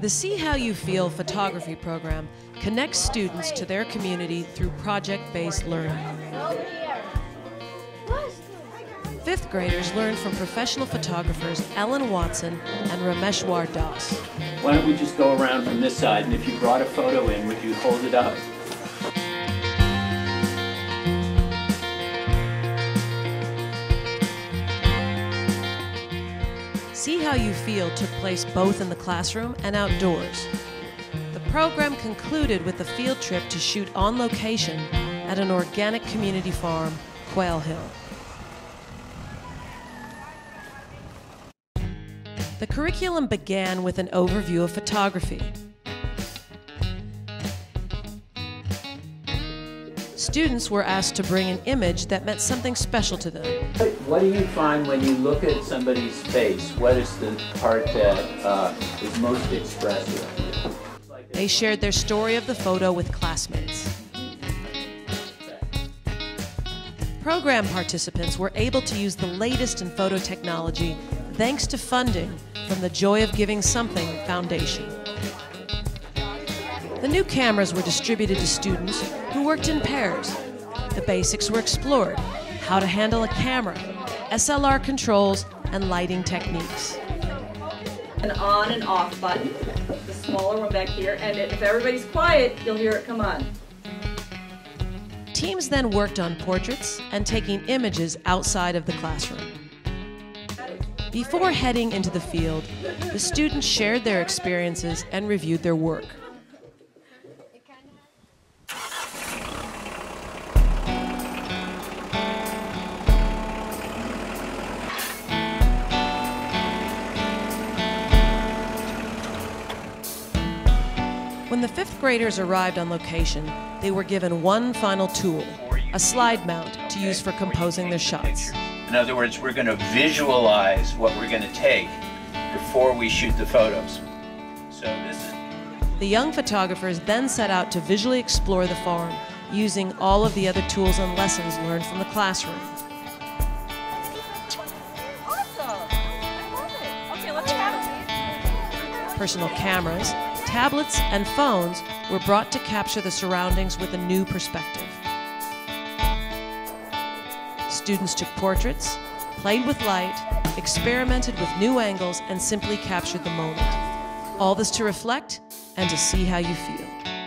The See How You Feel photography program connects students to their community through project based learning. Fifth graders learn from professional photographers Ellen Watson and Rameshwar Das. Why don't we just go around from this side, and if you brought a photo in, would you hold it up? See How You Feel took place both in the classroom and outdoors. The program concluded with a field trip to shoot on location at an organic community farm, Quail Hill. The curriculum began with an overview of photography. Students were asked to bring an image that meant something special to them. What do you find when you look at somebody's face? What is the part that uh, is most expressive? They shared their story of the photo with classmates. Program participants were able to use the latest in photo technology thanks to funding from the Joy of Giving Something Foundation. The new cameras were distributed to students who worked in pairs. The basics were explored how to handle a camera, SLR controls, and lighting techniques. An on and off button, the smaller one back here, and if everybody's quiet, you'll hear it come on. Teams then worked on portraits and taking images outside of the classroom. Before heading into the field, the students shared their experiences and reviewed their work. When the fifth graders arrived on location, they were given one final tool a slide mount to use for composing their shots. In other words, we're going to visualize what we're going to take before we shoot the photos. So this is The young photographers then set out to visually explore the farm using all of the other tools and lessons learned from the classroom. Awesome! I love it. Okay, Personal cameras, tablets, and phones were brought to capture the surroundings with a new perspective. Students took portraits, played with light, experimented with new angles, and simply captured the moment. All this to reflect and to see how you feel.